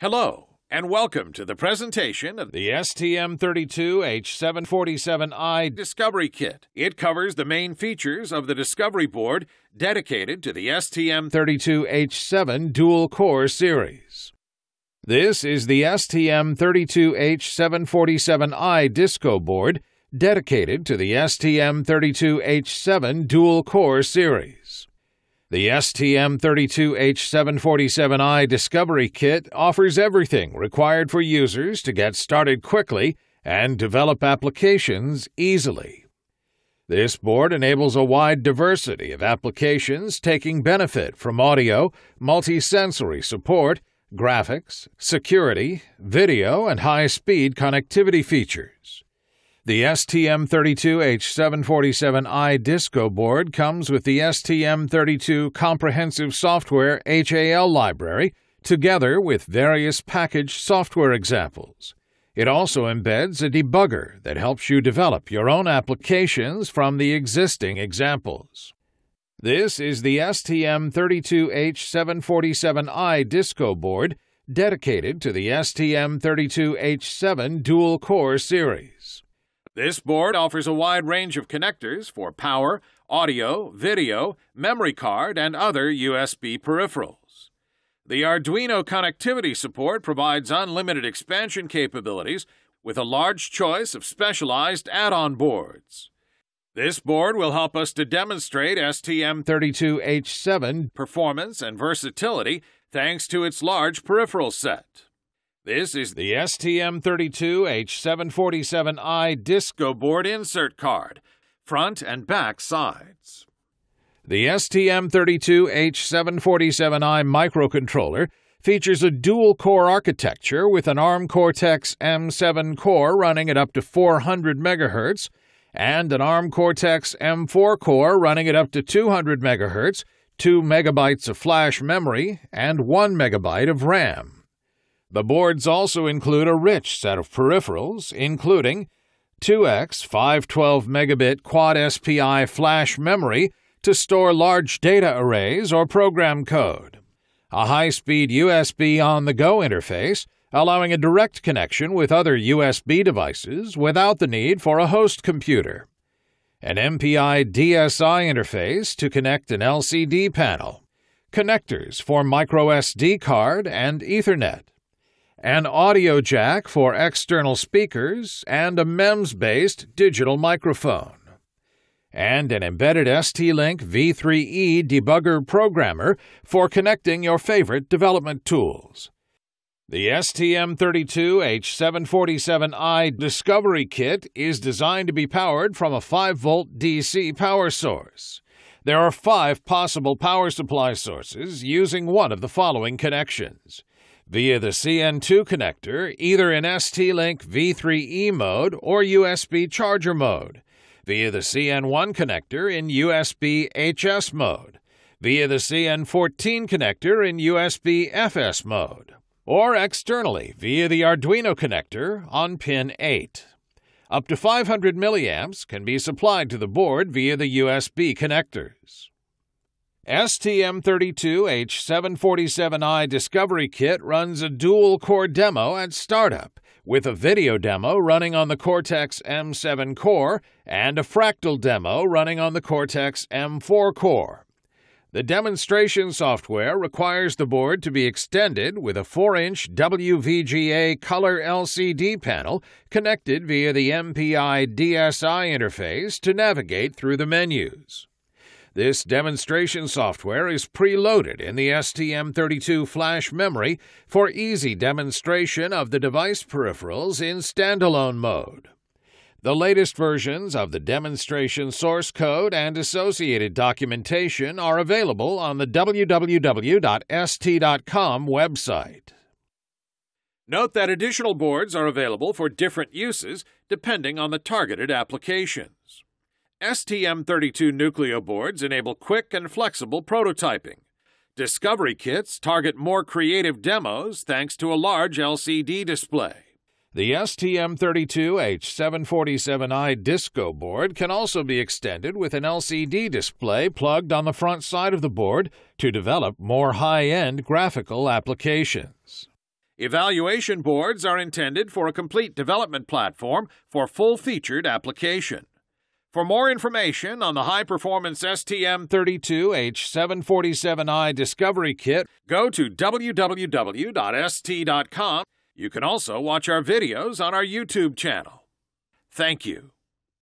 Hello, and welcome to the presentation of the STM32H747i Discovery Kit. It covers the main features of the Discovery Board dedicated to the STM32H7 dual core series. This is the STM32H747i Disco board dedicated to the STM32H7 dual core series. The STM32H747i Discovery Kit offers everything required for users to get started quickly and develop applications easily. This board enables a wide diversity of applications taking benefit from audio, multisensory support, graphics, security, video, and high speed connectivity features. The STM32H747i Disco board comes with the STM32 Comprehensive Software HAL library, together with various packaged software examples. It also embeds a debugger that helps you develop your own applications from the existing examples. This is the STM32H747i Disco board dedicated to the STM32H7 dual core series. This board offers a wide range of connectors for power, audio, video, memory card, and other USB peripherals. The Arduino connectivity support provides unlimited expansion capabilities with a large choice of specialized add-on boards. This board will help us to demonstrate STM32H7 performance and versatility thanks to its large peripheral set. This is the STM32H747i Disco board insert card, front and back sides. The STM32H747i microcontroller features a dual core architecture with an ARM Cortex M7 core running at up to 400 MHz and an ARM Cortex M4 core running at up to 200 MHz, 2 megabytes of flash memory, and 1 megabyte of RAM. The boards also include a rich set of peripherals, including 2x 512 megabit quad SPI flash memory to store large data arrays or program code, a high speed USB on the go interface, allowing a direct connection with other USB devices without the need for a host computer, an MIPI DSI interface to connect an LCD panel, connectors for microSD card and Ethernet an audio jack for external speakers, and a MEMS based digital microphone. And an embedded ST Link V3E debugger programmer for connecting your favorite development tools. The STM32H747i Discovery Kit is designed to be powered from a 5 volt DC power source. There are five possible power supply sources using one of the following connections via the CN2 connector, either in ST-Link V3E mode or USB charger mode, via the CN1 connector in USB HS mode, via the CN14 connector in USB FS mode, or externally via the Arduino connector on pin 8. Up to 500 milliamps can be supplied to the board via the USB connectors. STM32H747i Discovery Kit runs a dual core demo at startup, with a video demo running on the Cortex M7 core and a fractal demo running on the Cortex M4 core. The demonstration software requires the board to be extended with a 4 inch WVGA color LCD panel connected via the MIPI DSI interface to navigate through the menus. This demonstration software is preloaded in the STM32 flash memory for easy demonstration of the device peripherals in standalone mode. The latest versions of the demonstration source code and associated documentation are available on the www.st.com website. Note that additional boards are available for different uses depending on the targeted applications. STM32 Nucleo boards enable quick and flexible prototyping. Discovery kits target more creative demos thanks to a large LCD display. The STM32H747i Disco board can also be extended with an LCD display plugged on the front side of the board to develop more high end graphical applications. Evaluation boards are intended for a complete development platform for full-featured application. For more information on the high-performance STM32H747i Discovery Kit, go to www.st.com. You can also watch our videos on our YouTube channel. Thank you.